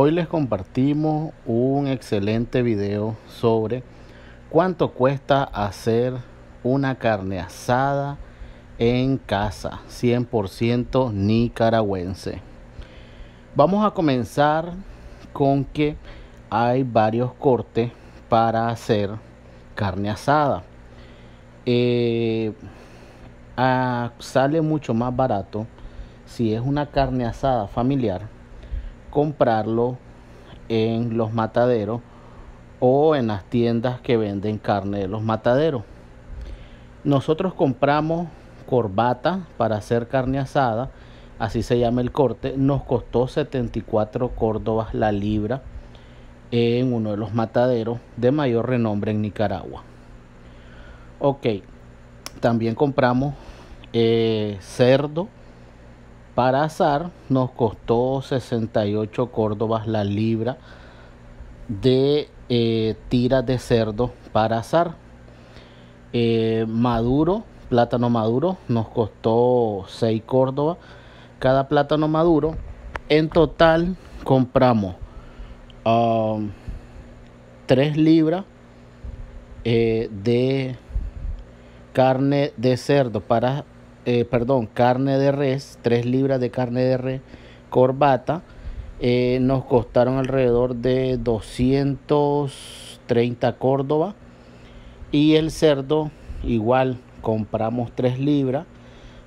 Hoy les compartimos un excelente video sobre cuánto cuesta hacer una carne asada en casa 100% nicaragüense. Vamos a comenzar con que hay varios cortes para hacer carne asada. Eh, ah, sale mucho más barato si es una carne asada familiar comprarlo en los mataderos o en las tiendas que venden carne de los mataderos. Nosotros compramos corbata para hacer carne asada, así se llama el corte, nos costó 74 córdobas la libra en uno de los mataderos de mayor renombre en Nicaragua. Ok, también compramos eh, cerdo para asar nos costó 68 córdobas la libra de eh, tiras de cerdo para asar. Eh, maduro, plátano maduro, nos costó 6 córdobas cada plátano maduro. En total compramos 3 um, libras eh, de carne de cerdo para eh, perdón, carne de res, 3 libras de carne de res, corbata, eh, nos costaron alrededor de 230 Córdoba. Y el cerdo, igual, compramos 3 libras,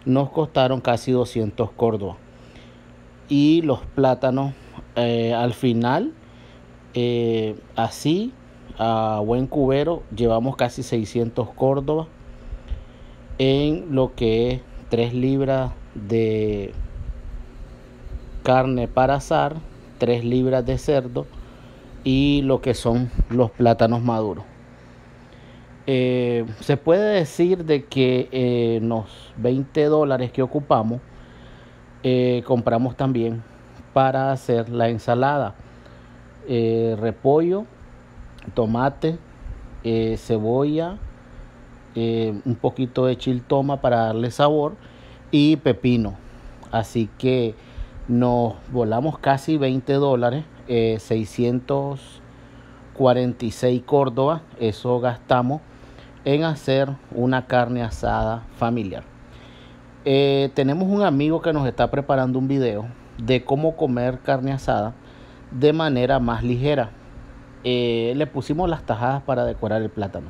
nos costaron casi 200 Córdoba. Y los plátanos, eh, al final, así, a buen cubero, llevamos casi 600 Córdoba en lo que es 3 libras de carne para asar, 3 libras de cerdo y lo que son los plátanos maduros. Eh, se puede decir de que eh, los 20 dólares que ocupamos eh, compramos también para hacer la ensalada. repollo, tomate, cebolla, eh, un poquito de chiltoma para darle sabor y pepino. Así que nos volamos casi 20 dólares, 646 Córdoba, eso gastamos en hacer una carne asada familiar. Eh, tenemos un amigo que nos está preparando un video de cómo comer carne asada de manera más ligera. Eh, le pusimos las tajadas para decorar el plátano.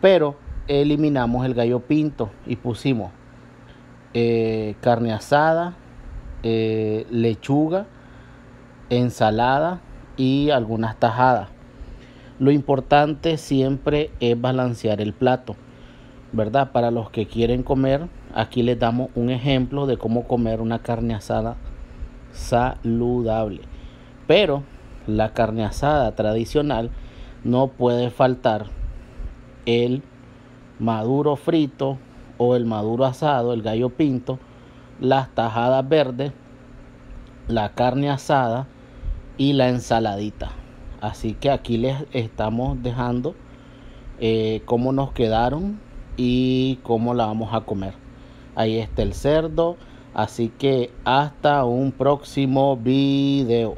Pero eliminamos el gallo pinto y pusimos eh, carne asada, eh, lechuga, ensalada y algunas tajadas. Lo importante siempre es balancear el plato, ¿verdad? Para los que quieren comer, aquí les damos un ejemplo de cómo comer una carne asada saludable. Pero la carne asada tradicional no puede faltar el maduro frito o el maduro asado, el gallo pinto, las tajadas verdes, la carne asada y la ensaladita. Así que aquí les estamos dejando eh, cómo nos quedaron y cómo la vamos a comer. Ahí está el cerdo. Así que hasta un próximo video.